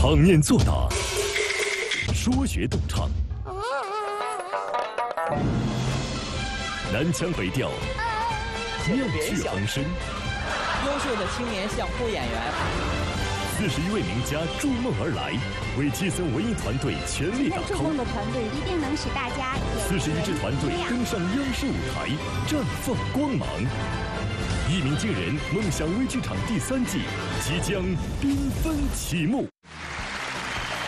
场面作答，说学逗唱，南腔北调，妙趣横生。优秀的青年相扑演员，四十一位名家筑梦而来，为基森文艺团队全力打筑 call 梦。的团队一定能使大家四十一支团队登上央视舞台，绽放光芒。一鸣惊人梦想微剧场第三季即将缤纷启幕。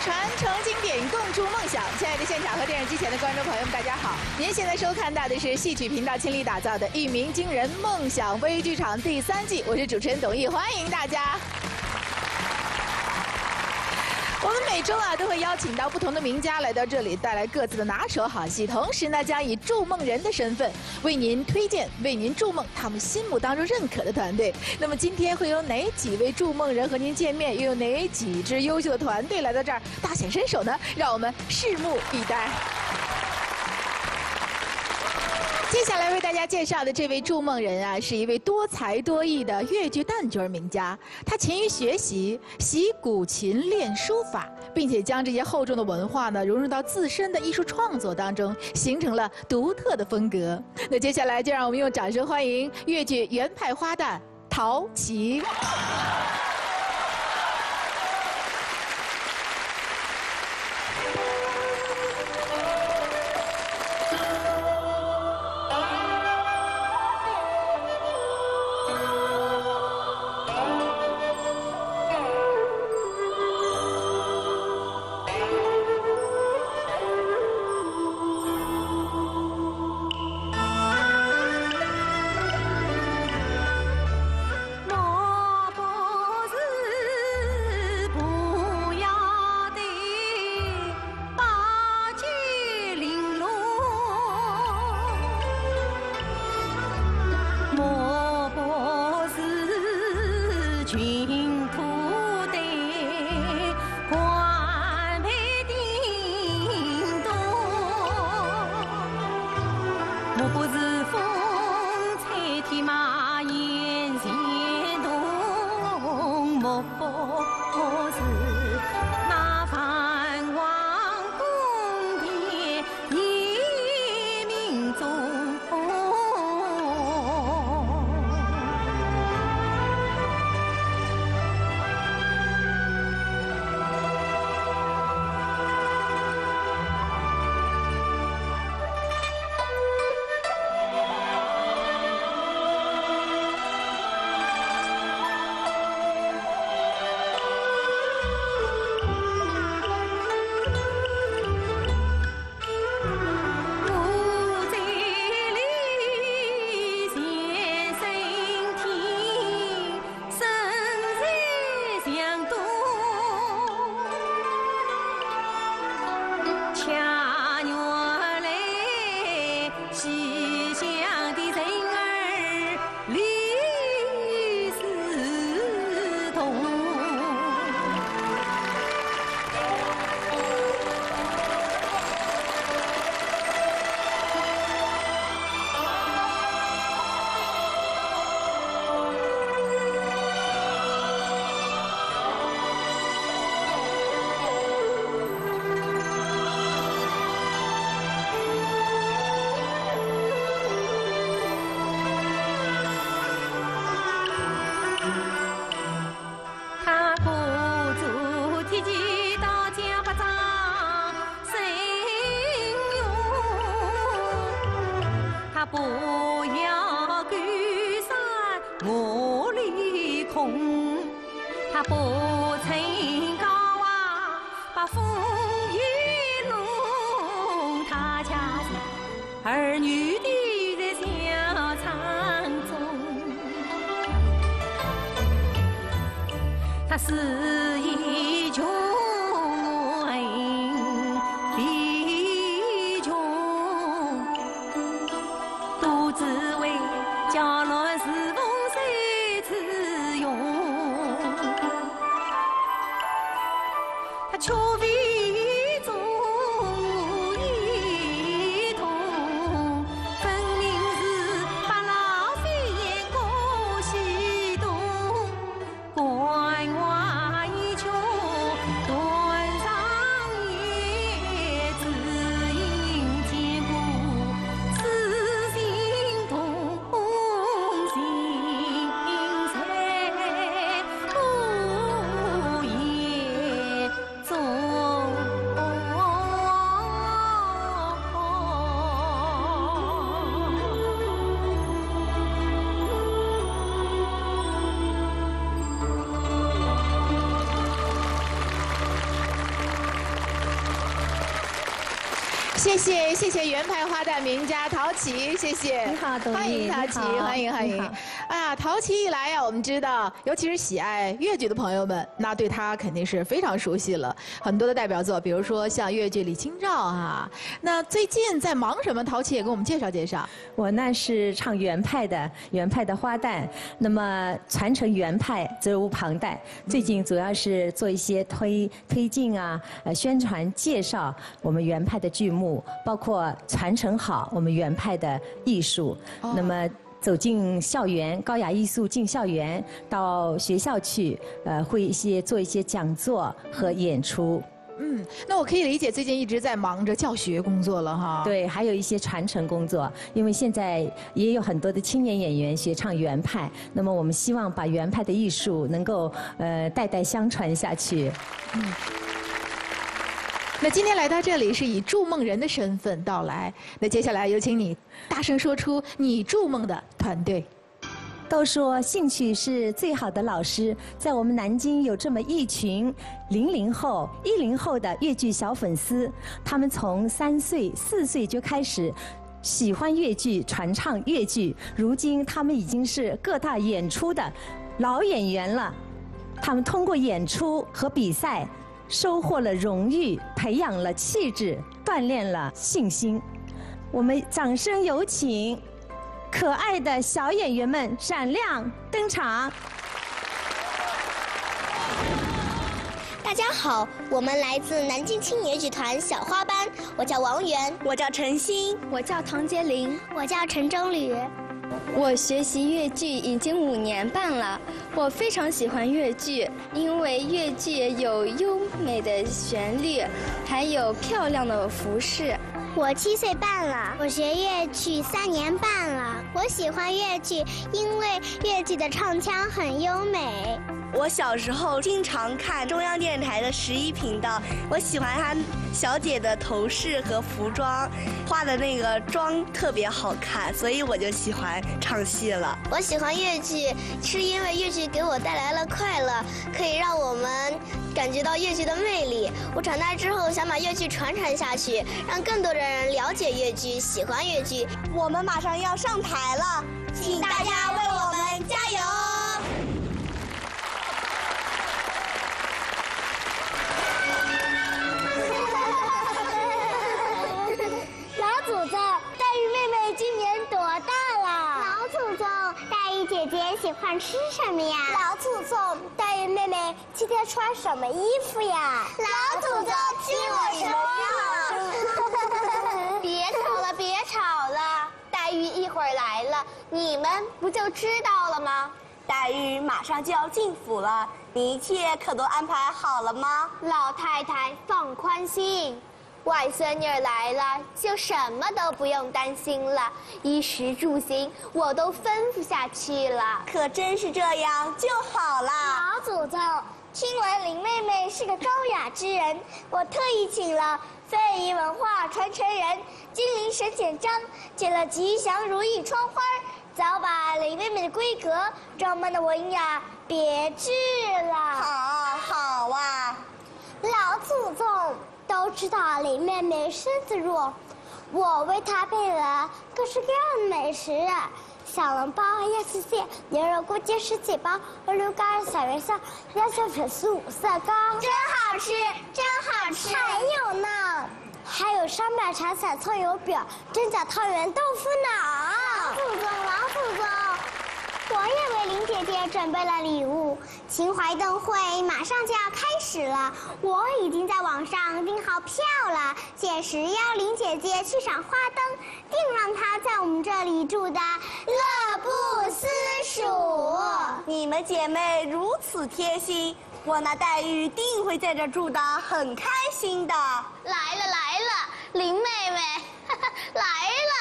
传承经典，共筑梦想。亲爱的现场和电视机前的观众朋友们，大家好！您现在收看到的是戏曲频道倾力打造的《一鸣惊人梦想微剧场》第三季，我是主持人董毅，欢迎大家。我们每周啊都会邀请到不同的名家来到这里，带来各自的拿手好戏，同时呢将以筑梦人的身份为您推荐、为您筑梦他们心目当中认可的团队。那么今天会有哪几位筑梦人和您见面？又有哪几支优秀的团队来到这儿大显身手呢？让我们拭目以待。接下来为大家介绍的这位筑梦人啊，是一位多才多艺的越剧旦角名家。他勤于学习，习古琴，练书法，并且将这些厚重的文化呢融入到自身的艺术创作当中，形成了独特的风格。那接下来就让我们用掌声欢迎越剧原派花旦陶琪。谢谢谢谢原派花旦名家陶琪，谢谢。你好董欢迎陶琪，欢迎欢迎你好。哎呀，陶琪一来呀，我们知道，尤其是喜爱越剧的朋友们，那对他肯定是非常熟悉了。很多的代表作，比如说像越剧《李清照》啊。那最近在忙什么？陶琪也给我们介绍介绍。我呢是唱原派的，原派的花旦。那么传承原派责无旁贷。最近主要是做一些推推进啊，呃宣传介绍我们原派的剧目，包括传承好我们原派的艺术。那么。走进校园，高雅艺术进校园，到学校去，呃，会一些做一些讲座和演出。嗯，那我可以理解，最近一直在忙着教学工作了哈。对，还有一些传承工作，因为现在也有很多的青年演员学唱原派，那么我们希望把原派的艺术能够呃代代相传下去。那今天来到这里是以筑梦人的身份到来，那接下来有请你大声说出你筑梦的团队。都说兴趣是最好的老师，在我们南京有这么一群零零后、一零后的越剧小粉丝，他们从三岁、四岁就开始喜欢越剧、传唱越剧，如今他们已经是各大演出的老演员了。他们通过演出和比赛，收获了荣誉，培养了气质，锻炼了信心。我们掌声有请。可爱的小演员们闪亮登场。大家好，我们来自南京青年剧团小花班，我叫王源，我叫陈欣，我叫唐杰林，我叫陈忠吕。我学习越剧已经五年半了，我非常喜欢越剧，因为越剧有优美的旋律，还有漂亮的服饰。我七岁半了，我学越剧三年半了。我喜欢越剧，因为越剧的唱腔很优美。我小时候经常看中央电视台的十一频道，我喜欢她小姐的头饰和服装，化的那个妆特别好看，所以我就喜欢唱戏了。我喜欢越剧，是因为越剧给我带来了快乐，可以让我们感觉到越剧的魅力。我长大之后想把越剧传承下去，让更多的人了解越剧，喜欢越剧。我们马上要上台了，请大家为我们加油！玉妹妹今年多大了？老祖宗，黛玉姐姐喜欢吃什么呀？老祖宗，黛玉妹妹今天穿什么衣服呀？老祖宗，听我说。别吵了，别吵了，黛玉一会儿来了，你们不就知道了吗？黛玉马上就要进府了，你一切可都安排好了吗？老太太放宽心，外孙女来了，就什么都不用担心了，衣食住行我都吩咐下去了。可真是这样就好了。老祖宗，听闻林妹妹是个高雅之人，我特意请了非遗文化传承人金陵沈简章，剪了吉祥如意窗花早把林妹妹的闺阁装扮的文雅别致了。好，好啊。老祖宗都知道林妹妹身子弱，我为她备了各式各样的美食，小笼包、鸭丝蟹、牛肉锅贴、十几包、鹅溜干、小元宵、鸭血粉丝五色糕，真好吃，真好吃。还有呢，还有烧麦茶散葱油饼、蒸饺汤圆、豆腐脑。老祖宗，老祖宗。我也为林姐姐准备了礼物，秦淮灯会马上就要开始了，我已经在网上订好票了，届时邀林姐姐去赏花灯，定让她在我们这里住的乐不思蜀。你们姐妹如此贴心，我那黛玉定会在这住的很开心的。来了来了，林妹妹，来了。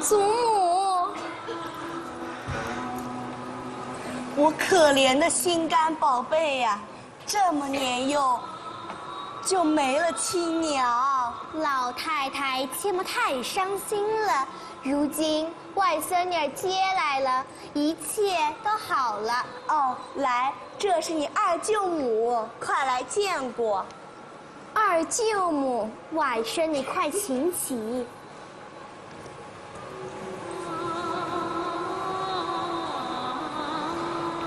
祖母，我可怜的心肝宝贝呀、这么年幼就没了亲娘。老太太切莫太伤心了。如今外孙女儿接来了，一切都好了。哦，来，这是你二舅母，快来见过。二舅母，外甥女快请起。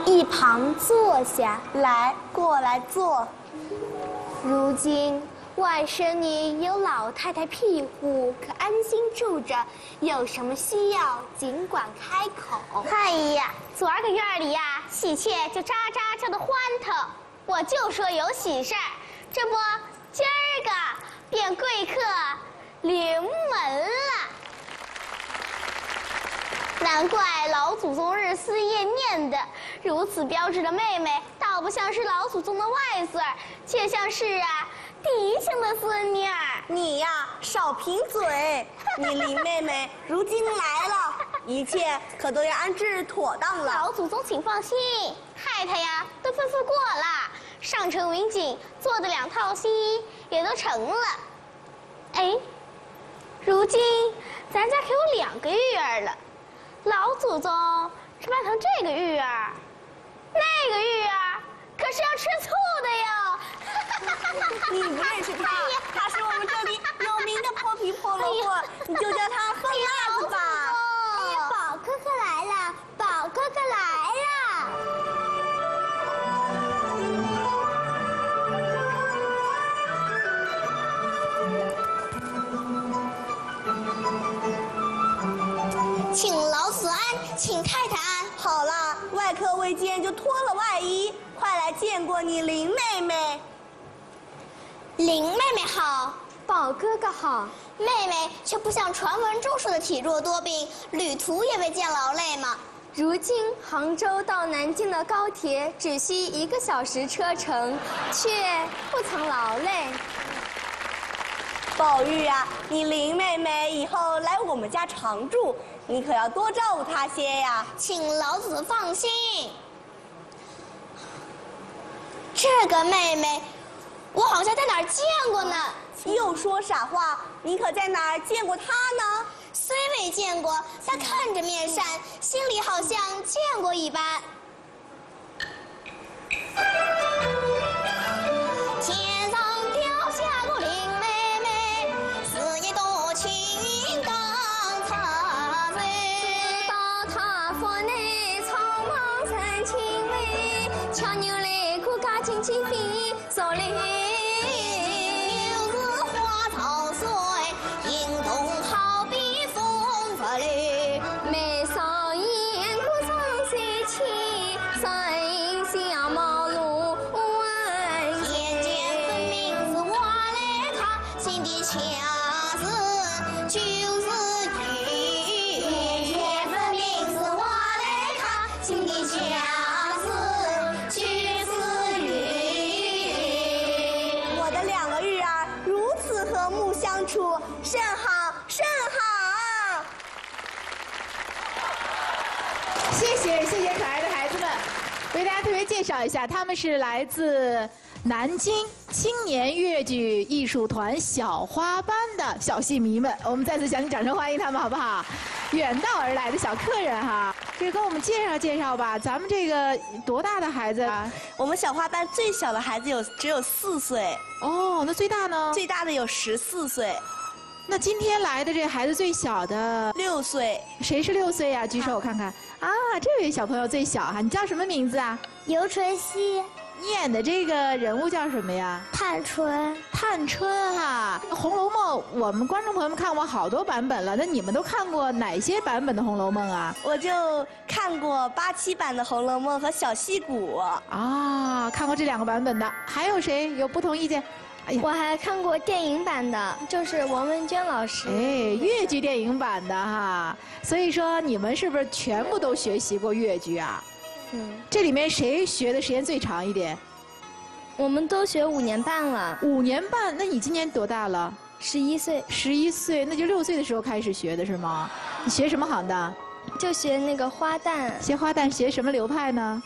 一旁坐下来，过来坐。如今外甥女有老太太庇护，可安心住着。有什么需要，尽管开口。哎呀，昨儿个院里呀，喜鹊就喳喳叫的欢腾，我就说有喜事儿，这不今儿个便贵客临门了。难怪老祖宗日思夜念的，如此标致的妹妹，倒不像是老祖宗的外孙儿，却像是啊嫡亲的孙女儿。你呀，少贫嘴！你林妹妹如今来了，一切可都要安置妥当了。老祖宗请放心，太太呀都吩咐过了，上城云锦做的两套新衣也都成了。哎，如今咱家可有两个玉儿了。老祖宗是办成这个玉儿，那个玉儿可是要吃醋的哟。你不认识他，他是我们这里有名的泼皮泼萝卜，你就叫他疯辣子吧。宝哥哥来了，宝哥哥来了。请老子安，请太太安。好了，外客未见就脱了外衣，快来见过你林妹妹。林妹妹好，宝哥哥好。妹妹却不像传闻中说的体弱多病，旅途也未见劳累嘛。如今杭州到南京的高铁只需一个小时车程，却不曾劳累。宝玉啊，你林妹妹以后来我们家常住，你可要多照顾她些呀。请老子放心，这个妹妹，我好像在哪儿见过呢。又说傻话，你可在哪儿见过她呢？虽未见过，但看着面善，心里好像见过一般。绍一下，他们是来自南京青年越剧艺术团小花班的小戏迷们，我们再次响起掌声欢迎他们，好不好？远道而来的小客人哈，这跟我们介绍介绍吧，咱们这个多大的孩子啊？我们小花班最小的孩子有只有四岁，哦，那最大呢？最大的有十四岁，那今天来的这孩子最小的六岁。谁是六岁呀、举手我看看。啊，这位小朋友最小哈，你叫什么名字啊？尤春熙、你演的这个人物叫什么呀？探春，探春哈，《红楼梦》我们观众朋友们看过好多版本了，那你们都看过哪些版本的《红楼梦》啊？我就看过八七版的《红楼梦》和小戏骨。啊，看过这两个版本的，还有谁有不同意见？哎呀，我还看过电影版的，就是王文娟老师。哎，越剧电影版的哈，所以说你们是不是全部都学习过越剧啊？嗯，这里面谁学的时间最长一点？我们都学五年半了，五年半，那你今年多大了？十一岁十一岁，那就六岁的时候开始学的是吗？你学什么行的？就学那个花旦，学花旦，学什么流派呢？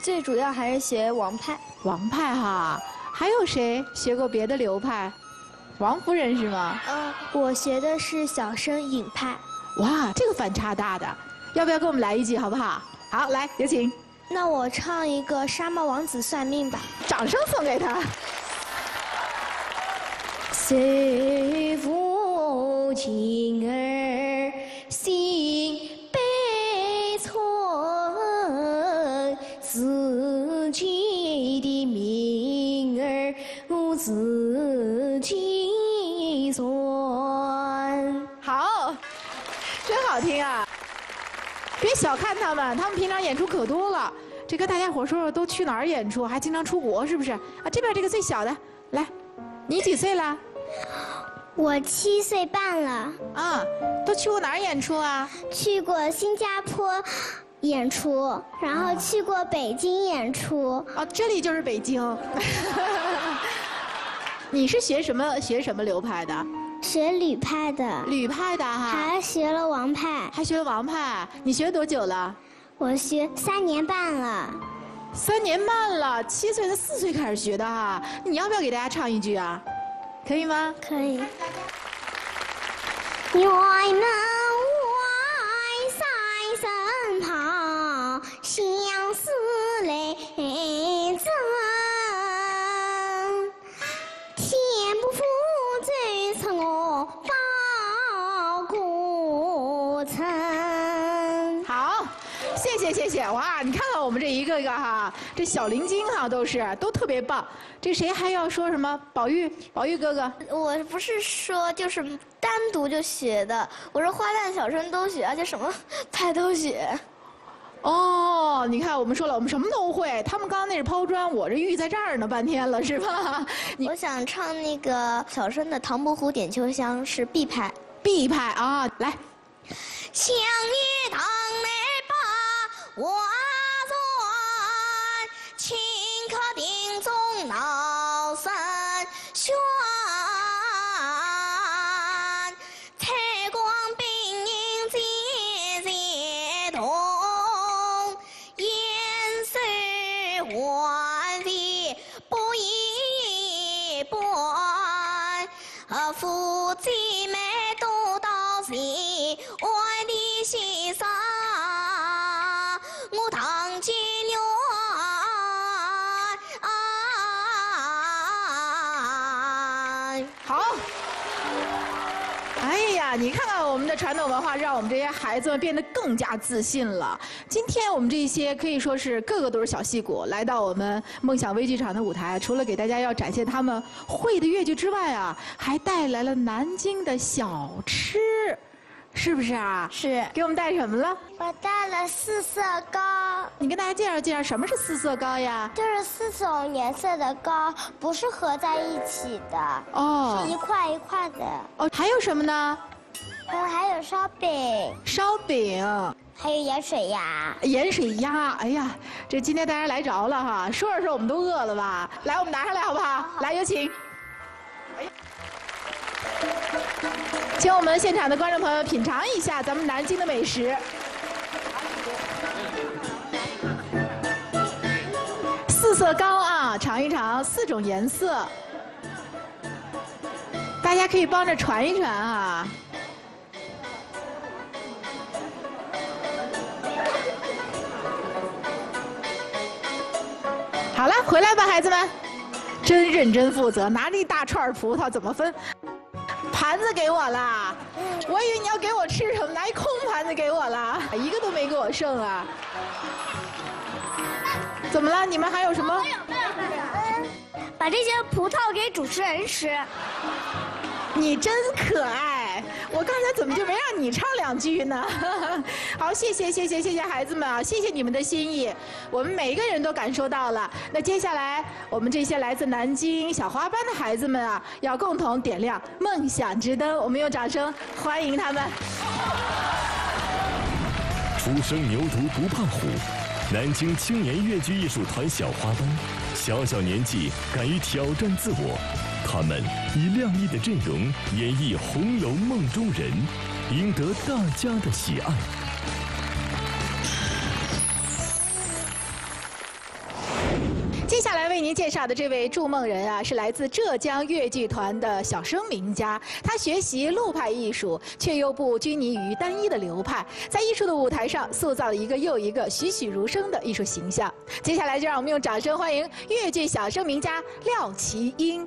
最主要还是学王派。王派哈，还有谁学过别的流派？王夫人是吗？嗯，我学的是小生尹派。哇，这个反差大的，要不要给我们来一句好不好？好，来有请。那我唱一个《沙漠王子算命》吧。掌声送给他。随父亲儿心我自己算。好，真好听啊！别小看他们，他们平常演出可多了。这跟大家伙说说，都去哪儿演出？还经常出国，是不是？啊，这边这个最小的，来，你几岁了？我七岁半了。啊，都去过哪儿演出啊？去过新加坡演出，然后去过北京演出。哦，这里就是北京。你是学什么学什么流派的？学吕派的。吕派的哈。还学了王派。还学了王派？你学多久了？我学三年半了。三年半了，七岁才四岁开始学的哈。你要不要给大家唱一句啊？可以吗？可以。院门外在你看看我们这一个个哈，这小灵精哈都是都特别棒。这谁还要说什么？宝玉，宝玉哥哥，我不是说就是单独就学的，我是花旦、小生都学，而且什么派都学。哦，你看我们说了，我们什么都会。他们刚刚那是抛砖，我这玉在这儿呢，半天了是吧？我想唱那个小生的《唐伯虎点秋香》是 B 派，B 派啊，来。相约当内把我定传统文化，让我们这些孩子们变得更加自信了。今天我们这些可以说是个个都是小戏骨，来到我们梦想微剧场的舞台，除了给大家要展现他们会的越剧之外啊，还带来了南京的小吃，是不是啊？是。给我们带什么了？我带了四色糕。你跟大家介绍介绍什么是四色糕呀？就是四种颜色的糕，不是合在一起的，哦是一块一块的。哦，还有什么呢？嗯，还有烧饼，烧饼。还有盐水鸭。盐水鸭，哎呀，这今天大家来着了哈，说着说我们都饿了吧？来，我们拿上来好不好？来，有请。请我们现场的观众朋友品尝一下咱们南京的美食。四色糕啊，尝一尝，四种颜色，大家可以帮着传一传啊。好了，回来吧，孩子们，真认真负责，拿着一大串葡萄怎么分？盘子给我了，我以为你要给我吃什么，拿一空盘子给我了，一个都没给我剩啊！怎么了？你们还有什么？把这些葡萄给主持人吃。你真可爱，我刚才怎么就没让你唱两句呢？好，谢谢谢谢谢谢孩子们啊，谢谢你们的心意，我们每一个人都感受到了。那接下来，我们这些来自南京小花班的孩子们啊，要共同点亮梦想之灯，我们用掌声欢迎他们。初生牛犊不怕虎，南京青年越剧艺术团小花班，小小年纪敢于挑战自我，他们以亮丽的阵容演绎《红楼梦》中人，赢得大家的喜爱。接下来为您。介绍的这位筑梦人啊，是来自浙江越剧团的小生名家。他学习陆派艺术，却又不拘泥于单一的流派，在艺术的舞台上塑造了一个又一个栩栩如生的艺术形象。接下来就让我们用掌声欢迎越剧小生名家廖奇英。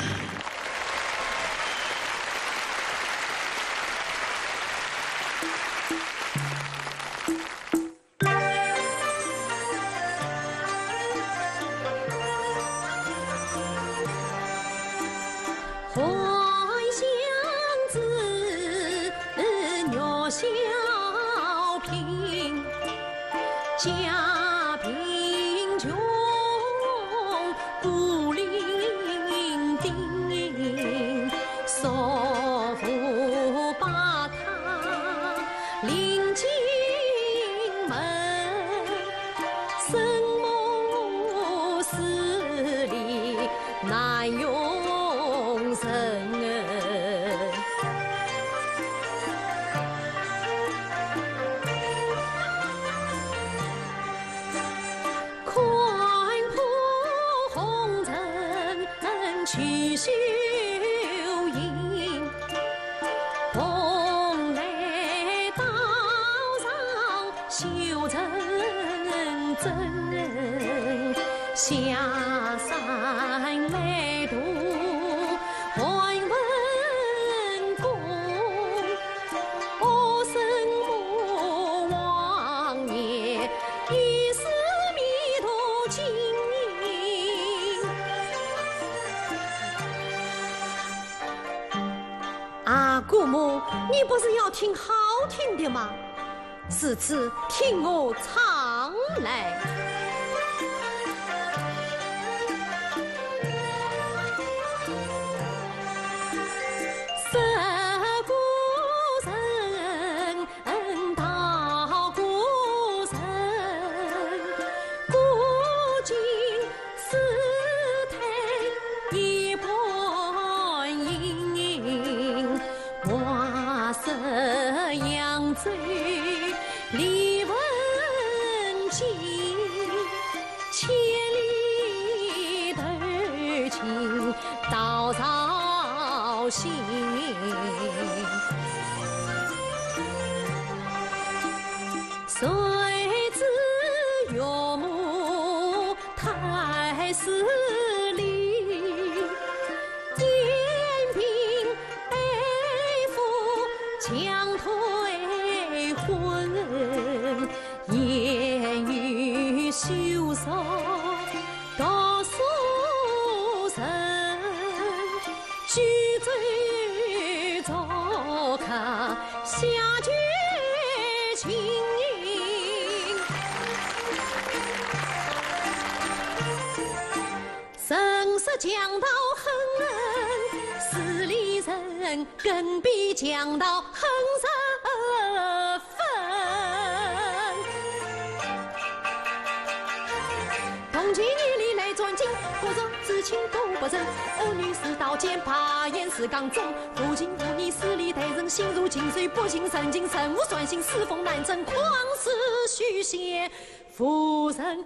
算心，世风难争，旷世虚写。夫人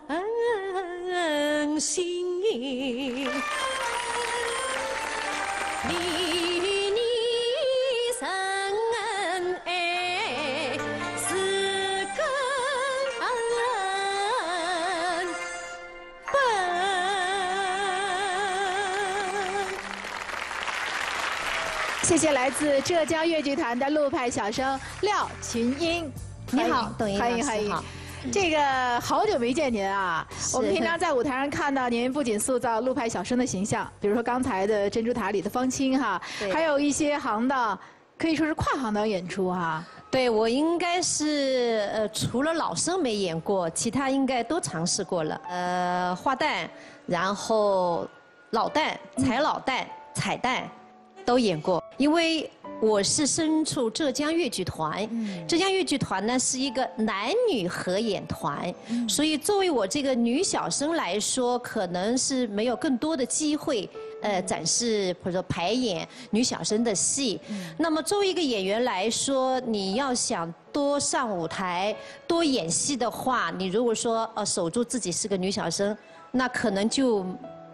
心，谢谢来自浙江越剧团的陆派小生廖群英。你好，董英欢迎欢迎。这个好久没见您啊！我们平常在舞台上看到您，不仅塑造陆派小生的形象，比如说刚才的《珍珠塔》里的方清哈，还有一些行当，可以说是跨行当演出哈。对我应该是呃，除了老生没演过，其他应该都尝试过了。呃，花旦，然后老旦、彩老旦、彩旦，都演过，因为。我是身处浙江越剧团，浙江越剧团呢是一个男女合演团，所以作为我这个女小生来说，可能是没有更多的机会，呃，展示或者说排演女小生的戏。那么作为一个演员来说，你要想多上舞台、多演戏的话，你如果说呃守住自己是个女小生。那可能就。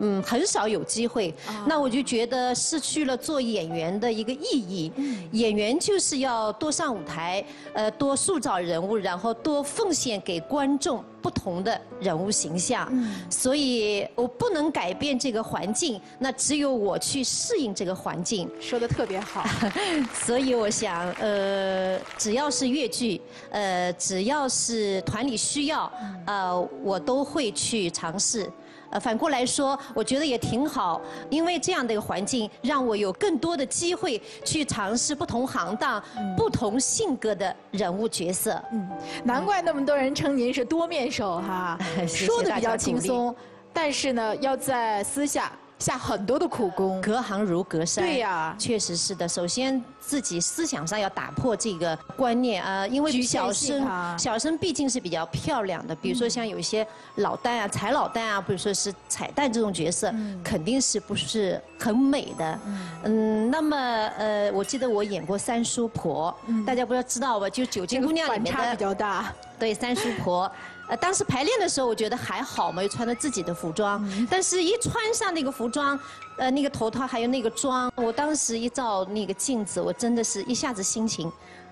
嗯，很少有机会，那我就觉得失去了做演员的一个意义。演员就是要多上舞台，呃，多塑造人物，然后多奉献给观众不同的人物形象。所以我不能改变这个环境，那只有我去适应这个环境。说的特别好。所以我想，呃，只要是越剧，呃，只要是团里需要，呃，我都会去尝试。呃，反过来说，我觉得也挺好，因为这样的一个环境，让我有更多的机会去尝试不同行当、不同性格的人物角色。嗯，难怪那么多人称您是多面手哈，说的比较轻松，但是呢，要在私下。下很多的苦功，隔行如隔山。对呀，确实是的。首先自己思想上要打破这个观念啊，因为小生小生毕竟是比较漂亮的。比如说像有一些老旦啊、彩老旦啊，或者说是彩蛋这种角色，肯定是不是很美的。嗯，那么呃，我记得我演过三叔婆，大家不知道知道吧？就《九斤姑娘》里面的。比较大。对，三叔婆。呃，当时排练的时候，我觉得还好嘛，又穿着自己的服装。但是，一穿上那个服装，呃，那个头套还有那个妆，我当时一照那个镜子，我真的是一下子心情。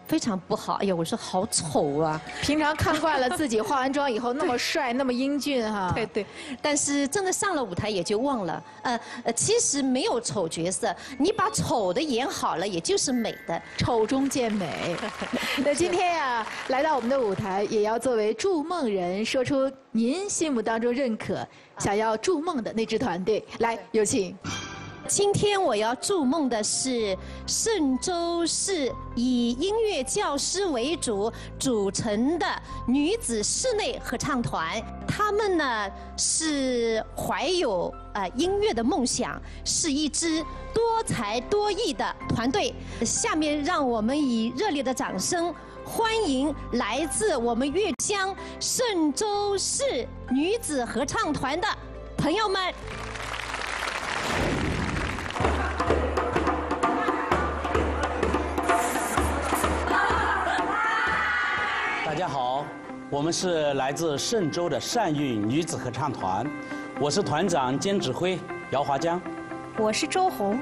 非常不好，哎呀，我说好丑啊！平常看惯了自己化完妆以后那么帅、那么英俊哈。对对，但是真的上了舞台也就忘了。呃呃，其实没有丑角色，你把丑的演好了，也就是美的，丑中见美。那今天呀，来到我们的舞台，也要作为筑梦人，说出您心目当中认可、想要筑梦的那支团队。来，有请。今天我要筑梦的是嵊州市以音乐教师为主组成的女子室内合唱团。他们呢是怀有呃音乐的梦想，是一支多才多艺的团队。下面让我们以热烈的掌声欢迎来自我们岳江嵊州市女子合唱团的朋友们。家好，我们是来自嵊州的善韵女子合唱团，我是团长兼指挥姚华江，我是周红，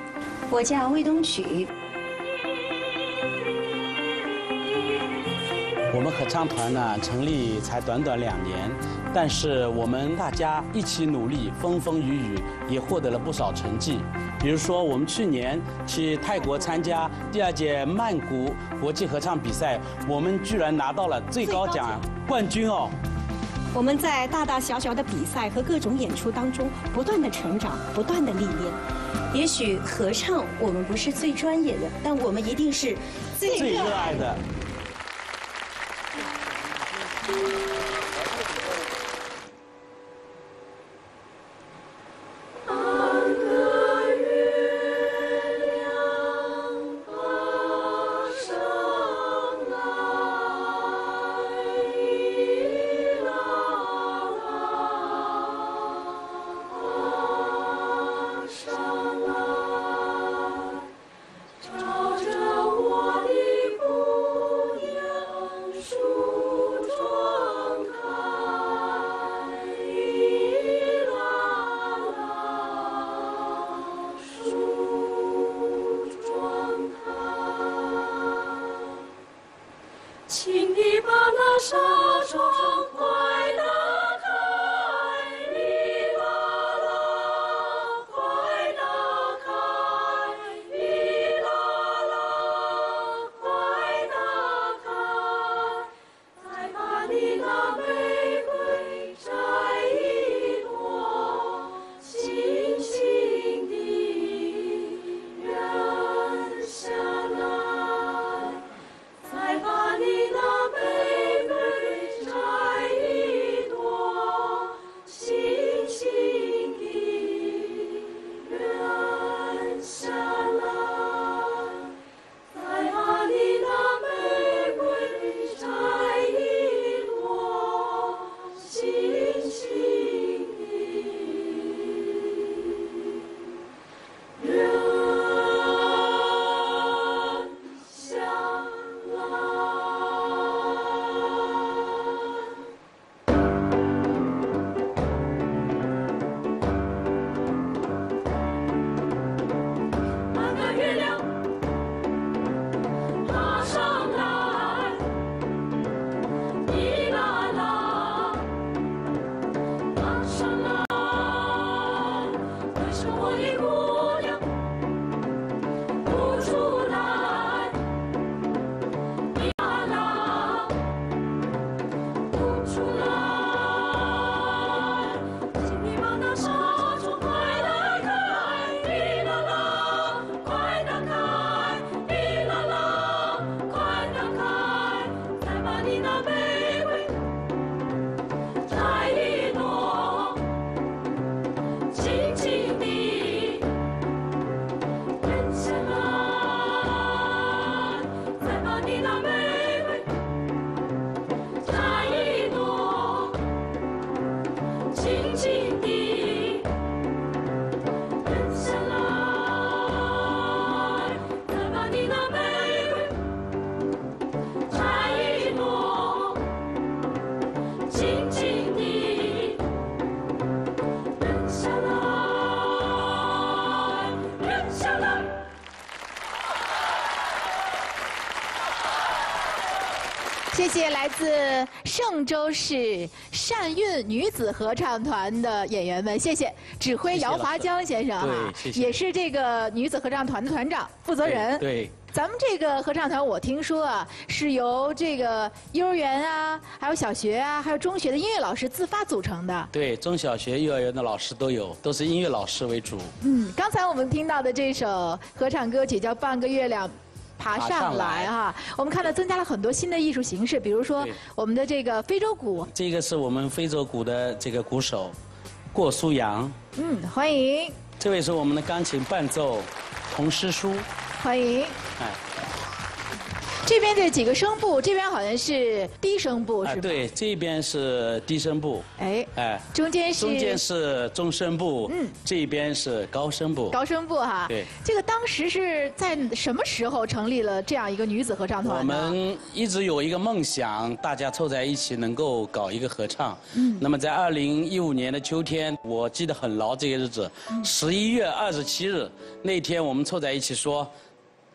我叫魏东曲。我们合唱团呢成立才短短两年，但是我们大家一起努力，风风雨雨，也获得了不少成绩。比如说，我们去年去泰国参加第二届曼谷国际合唱比赛，我们居然拿到了最高奖冠军哦！我们在大大小小的比赛和各种演出当中不断的成长，不断的历练。也许合唱我们不是最专业的，但我们一定是最热爱的。谢谢来自嵊州市善韵女子合唱团的演员们，谢谢指挥姚华江先生哈，对谢谢也是这个女子合唱团的团长、负责人。对。咱们这个合唱团，我听说啊，是由这个幼儿园啊，还有小学啊，还有中学的音乐老师自发组成的。对，中小学、幼儿园的老师都有，都是音乐老师为主。嗯，刚才我们听到的这首合唱歌曲叫《半个月亮爬上来》哈，我们看到增加了很多新的艺术形式，比如说我们的这个非洲鼓。这个是我们非洲鼓的这个鼓手过苏阳。嗯，欢迎。这位是我们的钢琴伴奏童诗书。欢迎。哎，这边这几个声部，这边好像是低声部，是吧？对，这边是低声部。哎，哎，中间是中间是中声部，嗯，这边是高声部。高声部哈。对。这个当时是在什么时候成立了这样一个女子合唱团我们一直有一个梦想，大家凑在一起能够搞一个合唱。嗯。那么在二零一五年的秋天，我记得很牢这个日子，十一月二十七日那天，我们凑在一起说。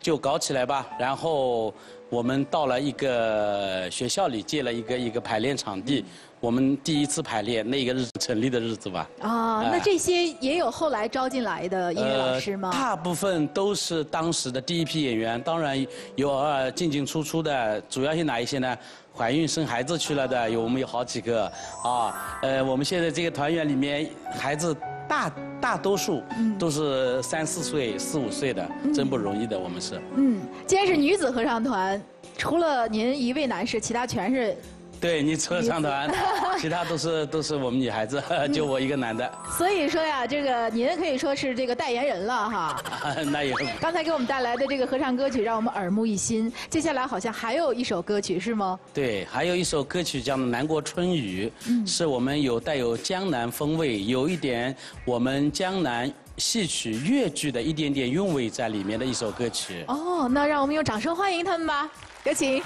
就搞起来吧，然后我们到了一个学校里借了一个一个排练场地，我们第一次排练那个日子成立的日子吧。啊，那这些也有后来招进来的音乐老师吗？大部分都是当时的第一批演员，当然有偶尔进进出出的，主要是哪一些呢？怀孕生孩子去了的，有我们有好几个啊。呃，我们现在这个团员里面孩子。大大多数都是三四岁、四五岁的，真不容易的。我们是。嗯，既然是女子合唱团，除了您一位男士，其他全是。对你除了唱团，其他都是都是我们女孩子，就我一个男的。所以说呀，这个您可以说是这个代言人了哈。那也。刚才给我们带来的这个合唱歌曲，让我们耳目一新。接下来好像还有一首歌曲是吗？对，还有一首歌曲叫《南国春雨》，是我们有带有江南风味，有一点我们江南戏曲越剧的一点点韵味在里面的一首歌曲。哦，那让我们用掌声欢迎他们吧，有请。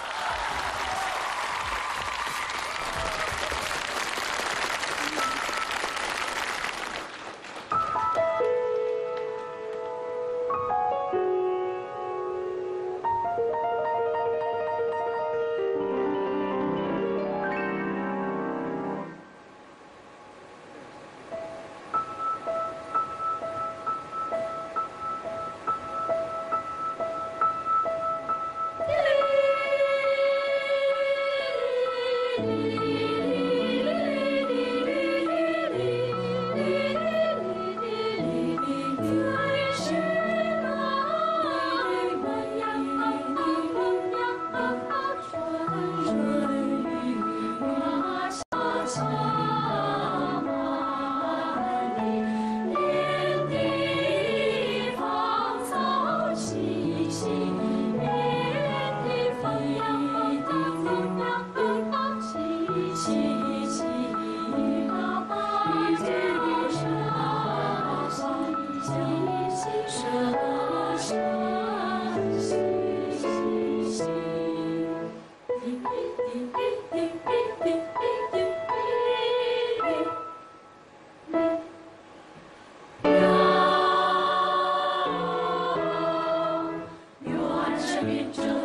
Victor.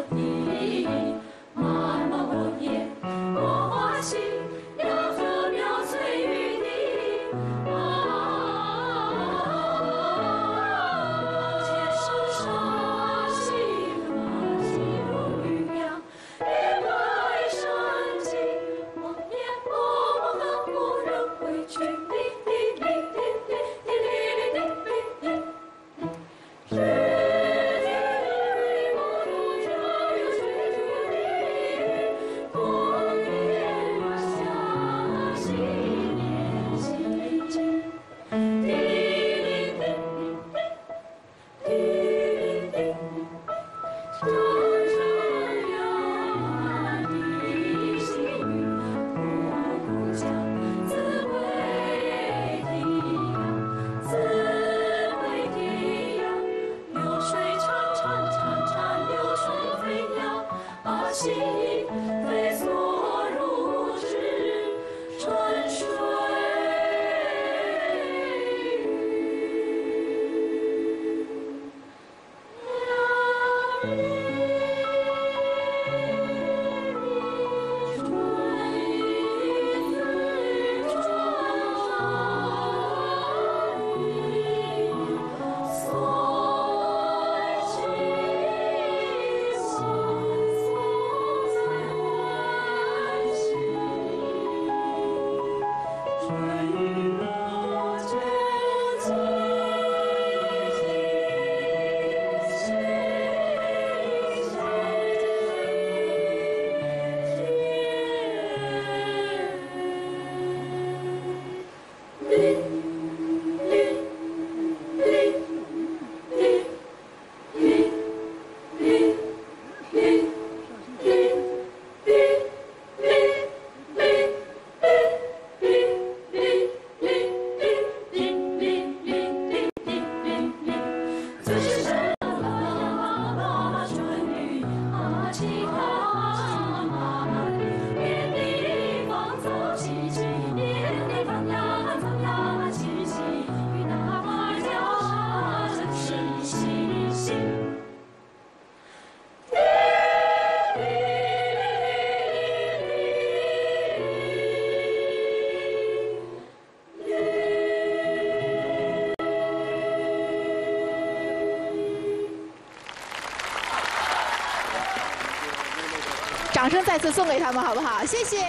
再次送给他们，好不好？谢谢。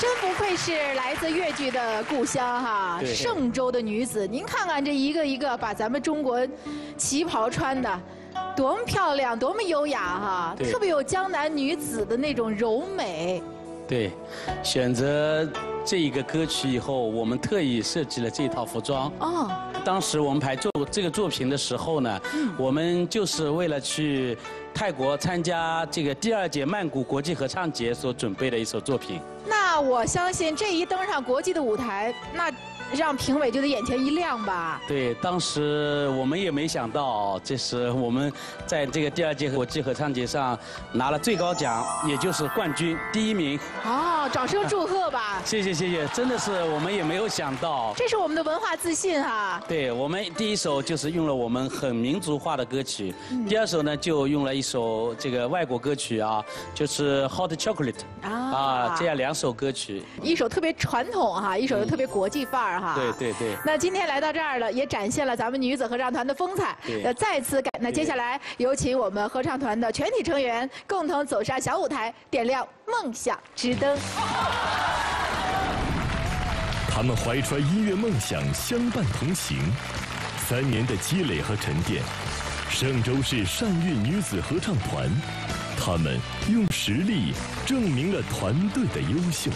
真不愧是来自越剧的故乡哈，嵊州的女子。您看看这一个一个把咱们中国旗袍穿的，多么漂亮，多么优雅哈，特别有江南女子的那种柔美。对，选择这一个歌曲以后，我们特意设计了这套服装。哦。当时我们排做这个作品的时候呢，我们就是为了去泰国参加这个第二届曼谷国际合唱节所准备的一首作品。那我相信这一登上国际的舞台，那。让评委就得眼前一亮吧？对，当时我们也没想到，这是我们在这个第二届国际合唱节上拿了最高奖，也就是冠军第一名。哦，掌声祝贺吧！谢谢谢谢，真的是我们也没有想到。这是我们的文化自信哈。对我们第一首就是用了我们很民族化的歌曲，第二首呢就用了一首这个外国歌曲啊，就是 Hot Chocolate 啊，这样两首歌曲。一首特别传统哈，一首又特别国际范儿哈。对对对。那今天来到这儿了，也展现了咱们女子合唱团的风采。那再次感，那接下来有请我们合唱团的全体成员共同走上小舞台，点亮梦想之灯。他们怀揣音乐梦想，相伴同行，三年的积累和沉淀，嵊州市善韵女子合唱团，他们用实力证明了团队的优秀。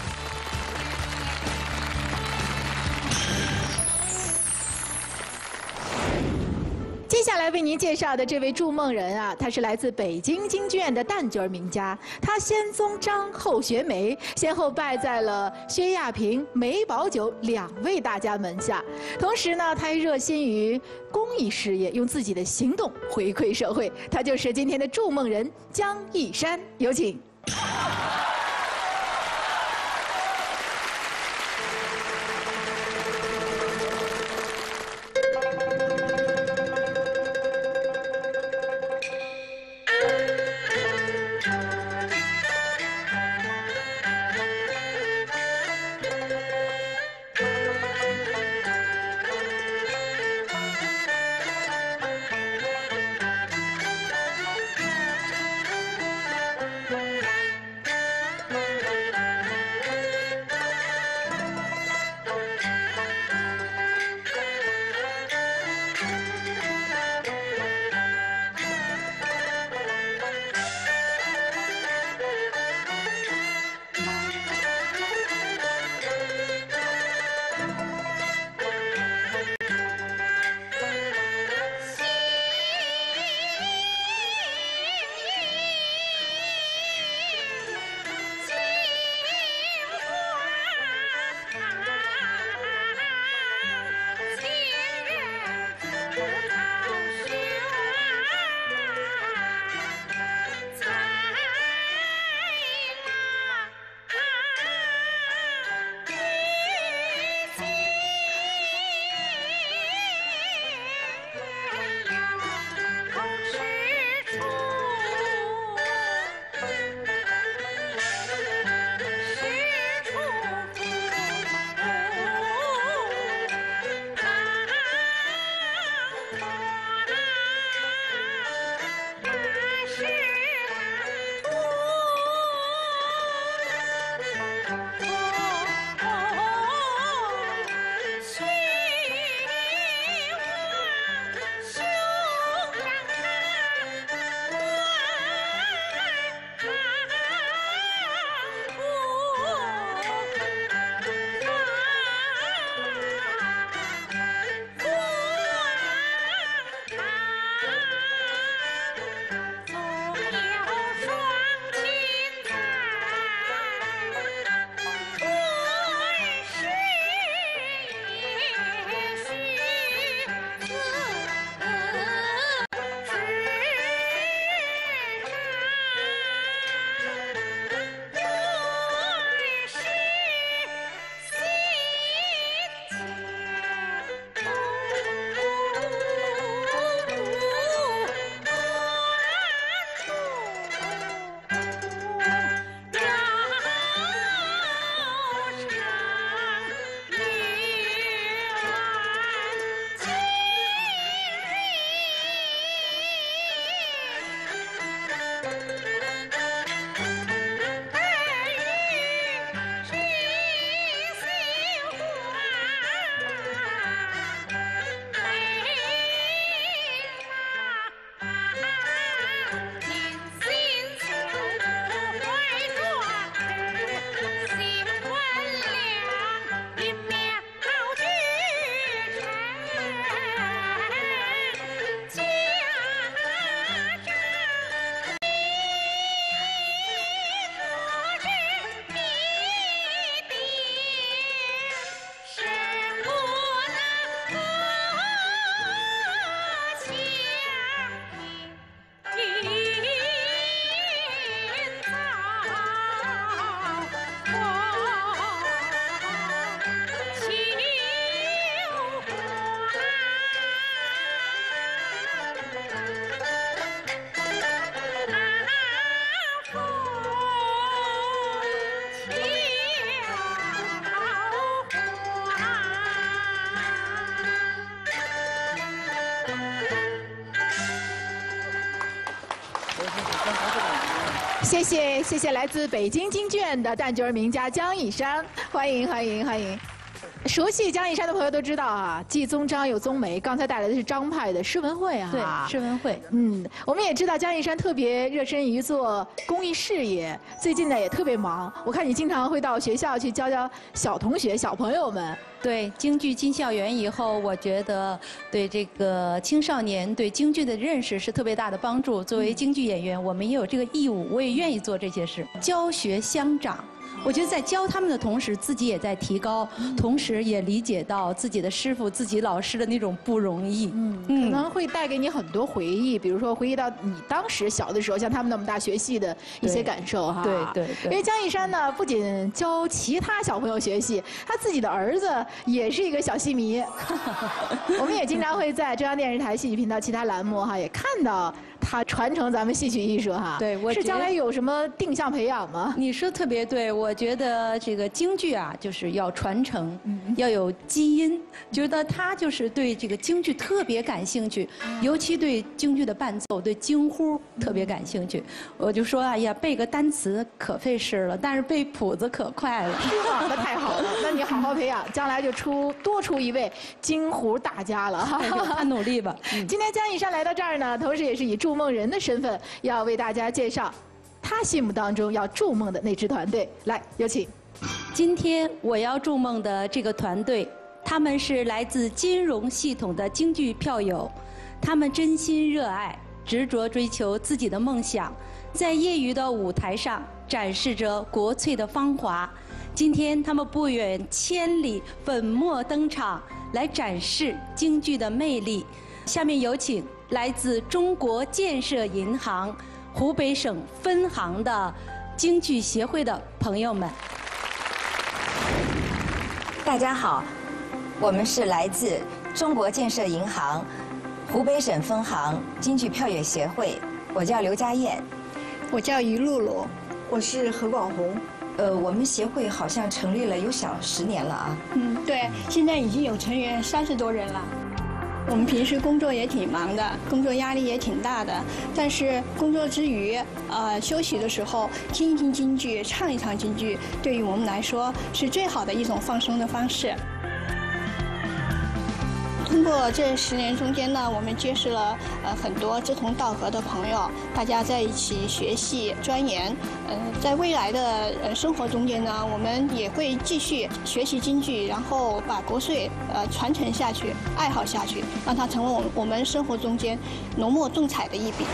为您介绍的这位筑梦人啊，他是来自北京京剧院的旦角名家。他先宗张，后学梅，先后拜在了薛亚平、梅葆玖两位大家门下。同时呢，他还热心于公益事业，用自己的行动回馈社会。他就是今天的筑梦人江一山，有请。谢谢谢谢来自北京京剧院的旦角儿名家江一山，欢迎欢迎欢迎。熟悉江一山的朋友都知道啊，既宗张又宗梅，刚才带来的是张派的施文慧啊。对，施文慧。嗯，我们也知道江一山特别热身于做公益事业，最近呢也特别忙。我看你经常会到学校去教教小同学、小朋友们。对，京剧进校园以后，我觉得对这个青少年对京剧的认识是特别大的帮助。作为京剧演员，我们也有这个义务，我也愿意做这些事，教学相长。我觉得在教他们的同时，自己也在提高，同时也理解到自己的师傅、自己老师的那种不容易。嗯，可能会带给你很多回忆，比如说回忆到你当时小的时候，像他们那么大学戏的一些感受哈。对对对。因为江一山呢，不仅教其他小朋友学戏，他自己的儿子也是一个小戏迷。我们也经常会在中央电视台戏曲频道其他栏目哈，也看到。他传承咱们戏曲艺术哈，对，我是将来有什么定向培养吗？你说特别对，我觉得这个京剧啊，就是要传承，要有基因，觉得他就是对这个京剧特别感兴趣，尤其对京剧的伴奏，对京呼特别感兴趣。我就说，哎呀，背个单词可费事了，但是背谱子可快了。那太好了，那你好好培养，将来就出多出一位京胡大家了。他努力吧。今天江一山来到这儿呢，同时也是以祝。筑梦人的身份，要为大家介绍他心目当中要筑梦的那支团队。来，有请。今天我要筑梦的这个团队，他们是来自金融系统的京剧票友，他们真心热爱、执着追求自己的梦想，在业余的舞台上展示着国粹的芳华。今天他们不远千里粉墨登场，来展示京剧的魅力。下面有请。来自中国建设银行湖北省分行的京剧协会的朋友们，大家好，我们是来自中国建设银行湖北省分行京剧票友协会，我叫刘佳燕，我叫于露露，我是何广红。呃，我们协会好像成立了有小十年了啊。嗯，对，现在已经有成员三十多人了。我们平时工作也挺忙的，工作压力也挺大的，但是工作之余，呃，休息的时候听一听京剧，唱一唱京剧，对于我们来说是最好的一种放松的方式。通过这十年中间呢，我们结识了呃很多志同道合的朋友，大家在一起学习钻研。嗯，在未来的呃生活中间呢，我们也会继续学习京剧，然后把国粹呃传承下去，爱好下去，让它成为我我们生活中间浓墨重彩的一笔。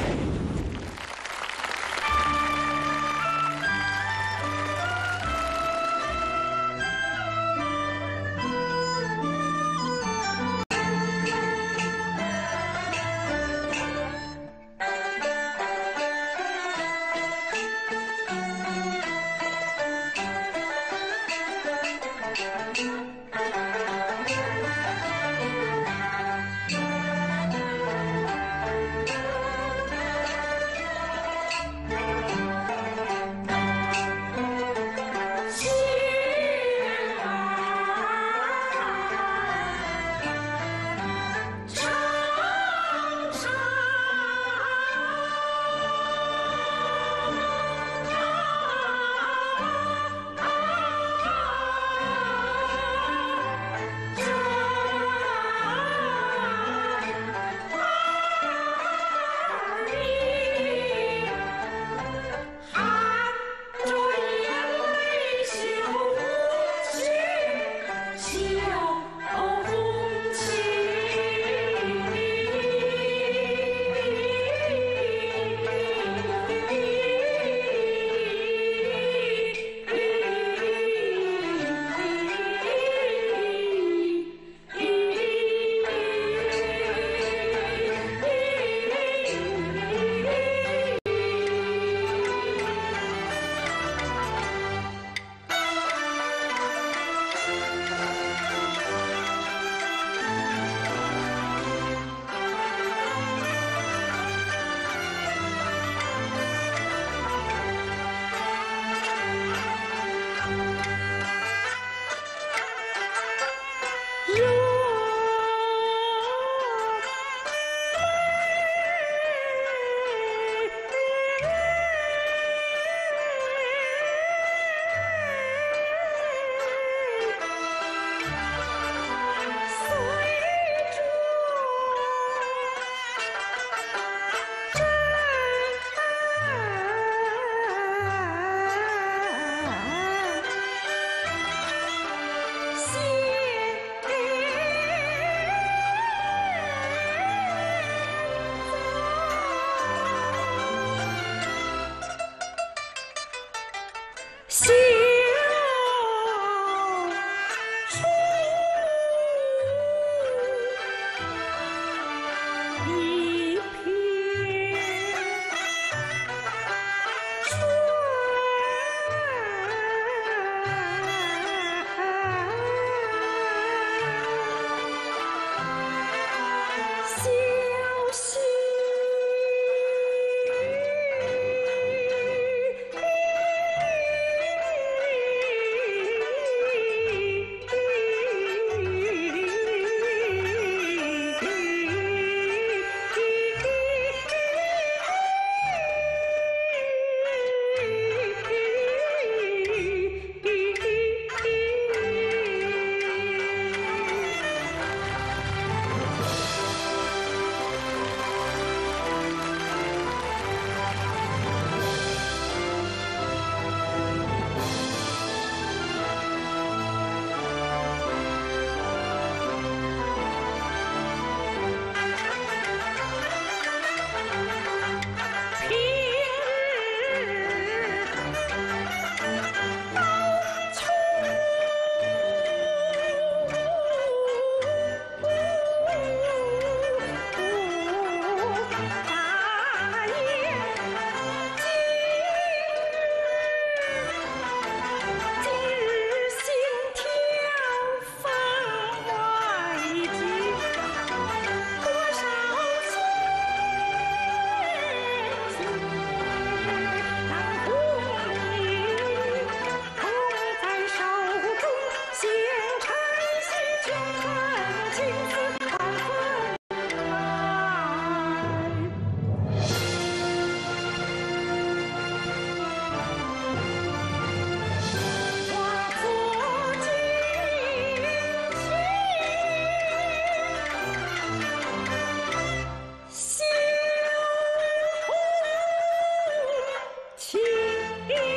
Yeah.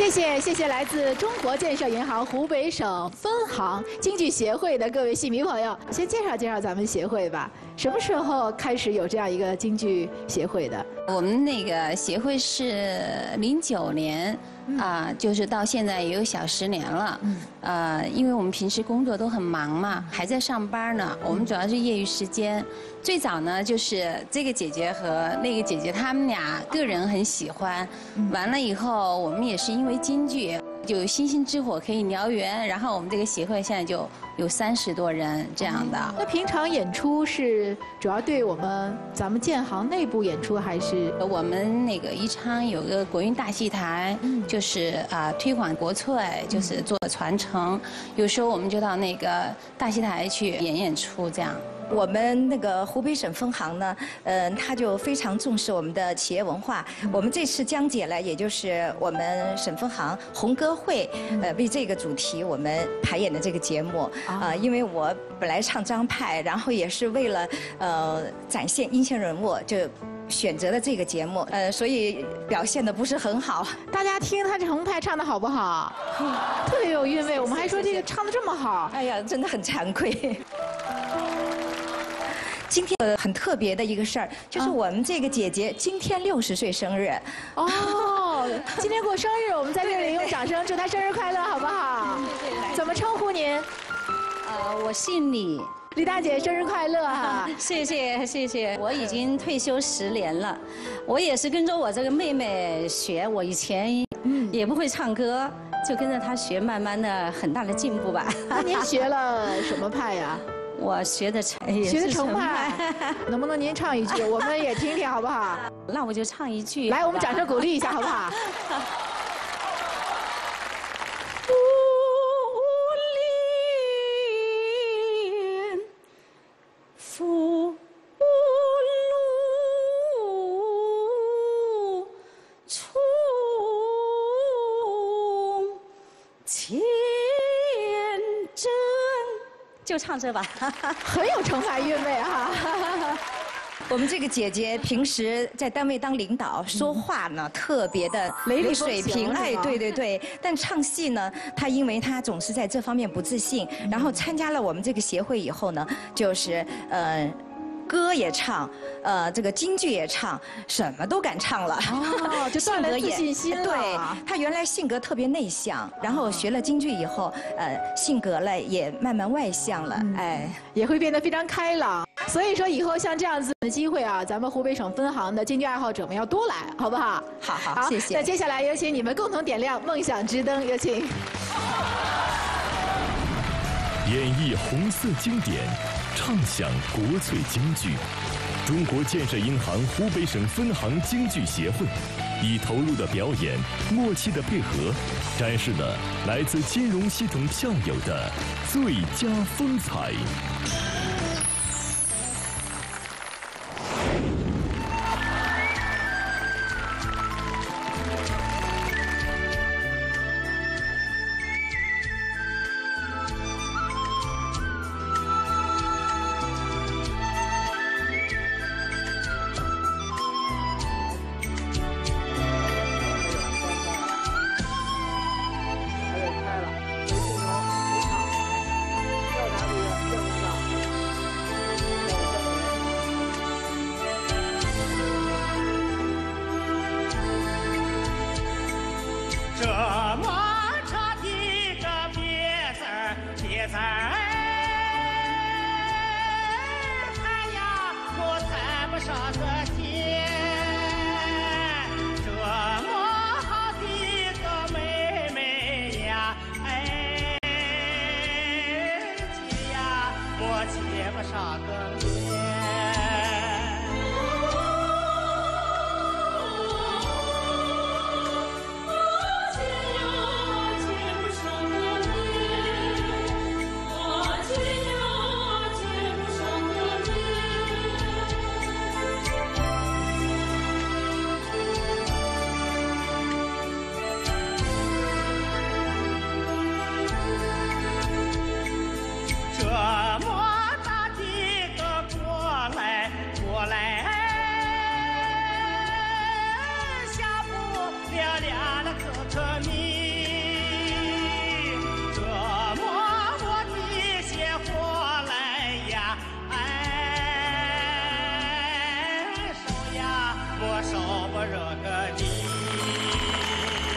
谢谢谢谢来自中国建设银行湖北省分行京剧协会的各位戏迷朋友，先介绍介绍咱们协会吧。什么时候开始有这样一个京剧协会的？我们那个协会是零九年啊，就是到现在也有小十年了。呃，因为我们平时工作都很忙嘛，还在上班呢。我们主要是业余时间。最早呢，就是这个姐姐和那个姐姐，她们俩个人很喜欢。完了以后，我们也是因为京剧。有星星之火可以燎原，然后我们这个协会现在就有三十多人这样的。那平常演出是主要对我们咱们建行内部演出，还是我们那个宜昌有个国运大戏台，就是啊推广国粹，就是做传承。有时候我们就到那个大戏台去演演出这样。我们那个湖北省分行呢，嗯，他就非常重视我们的企业文化。我们这次江姐呢，也就是我们省分行红歌会，呃，为这个主题我们排演的这个节目啊，因为我本来唱张派，然后也是为了呃展现英雄人物，就选择了这个节目，呃，所以表现的不是很好。大家听他这红派唱的好不好？特别有韵味。我们还说这个唱的这么好，哎呀，真的很惭愧。今天很特别的一个事儿，就是我们这个姐姐今天六十岁生日。哦，今天过生日，我们在这里用掌声祝她生日快乐，好不好？怎么称呼您？呃，我姓李，李大姐生日快乐哈！谢谢谢谢，我已经退休十年了，我也是跟着我这个妹妹学，我以前也不会唱歌，就跟着她学，慢慢的很大的进步吧。那您学了什么派呀？我学的成学的成派，能不能您唱一句，我们也听听好不好？那我就唱一句。来，我们掌声鼓励一下，好不好？唱这吧，很有城派韵味哈。我们这个姐姐平时在单位当领导，说话呢特别的有水平，哎，对对对。但唱戏呢，她因为她总是在这方面不自信，然后参加了我们这个协会以后呢，就是呃。歌也唱，呃，这个京剧也唱，什么都敢唱了。哦，就性格自信心了。对，他原来性格特别内向，然后学了京剧以后，呃，性格了也慢慢外向了，哎，也会变得非常开朗。所以说，以后像这样子的机会啊，咱们湖北省分行的京剧爱好者们要多来，好不好？好好，谢谢。那接下来有请你们共同点亮梦想之灯，有请。演绎红色经典。唱响国粹京剧，中国建设银行湖北省分行京剧协会以投入的表演、默契的配合，展示了来自金融系统票友的最佳风采。我热个你。